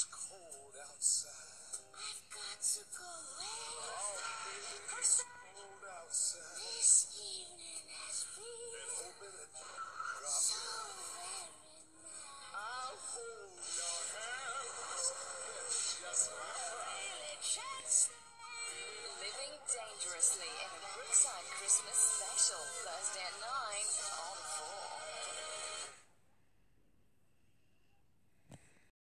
It's cold outside. I've got to go away. Oh, it's cold outside. This evening has been open a drop. so very nice. I'll hold your hand. That's just my Really chance. Living Dangerously in a Brookside Christmas special, Thursday at 9